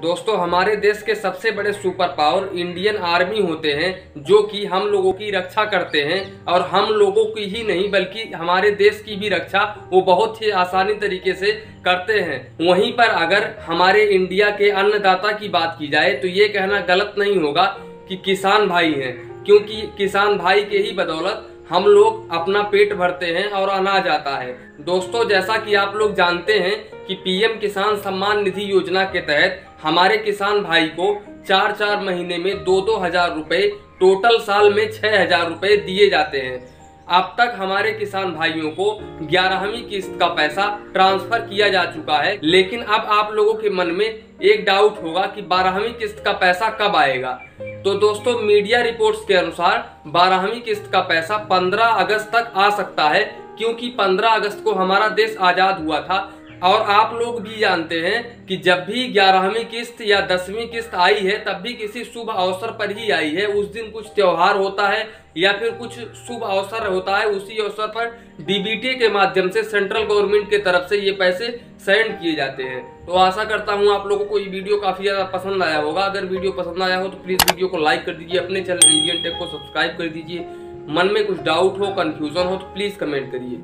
दोस्तों, हमारे देश के सबसे बड़े सुपर पावर इंडियन आर्मी होते हैं, जो कि हम लोगों की रक्षा करते हैं, और हम लोगों की ही नहीं, बल्कि हमारे देश की भी रक्षा वो बहुत ही आसानी तरीके से करते हैं। वहीं पर अगर हमारे इंडिया के अन्नदाता की बात की जाए तो ये कहना गलत नहीं होगा कि किसान भाई हैं, क्योंकि किसान भाई के ही बदौलत हम लोग अपना पेट भरते हैं और अनाज आता है। दोस्तों, जैसा कि आप लोग जानते हैं कि पीएम किसान सम्मान निधि योजना के तहत हमारे किसान भाई को चार चार महीने में दो दो हज़ार रुपए, टोटल साल में छह हज़ार रुपए दिए जाते हैं। अब तक हमारे किसान भाइयों को ग्यारहवीं किस्त का पैसा ट्रांसफ़र किया जा चुका है, लेकिन अब आप लोगों के मन में एक डाउट होगा कि बारहवीं किस्त का पैसा कब आएगा। तो दोस्तों, मीडिया रिपोर्ट्स के अनुसार बारहवीं किस्त का पैसा 15 अगस्त तक आ सकता है, क्योंकि 15 अगस्त को हमारा देश आज़ाद हुआ था। और आप लोग भी जानते हैं कि जब भी ग्यारहवीं किस्त या दसवीं किस्त आई है, तब भी किसी शुभ अवसर पर ही आई है। उस दिन कुछ त्योहार होता है या फिर कुछ शुभ अवसर होता है, उसी अवसर पर डीबीटी के माध्यम से सेंट्रल गवर्नमेंट के तरफ़ से ये पैसे सेंड किए जाते हैं। तो आशा करता हूँ आप लोगों को ये वीडियो काफ़ी ज़्यादा पसंद आया होगा। अगर वीडियो पसंद आया हो तो प्लीज़ वीडियो को लाइक कर दीजिए, अपने चैनल इंडियन टेक को सब्सक्राइब कर दीजिए। मन में कुछ डाउट हो, कन्फ्यूज़न हो तो प्लीज़ कमेंट करिए।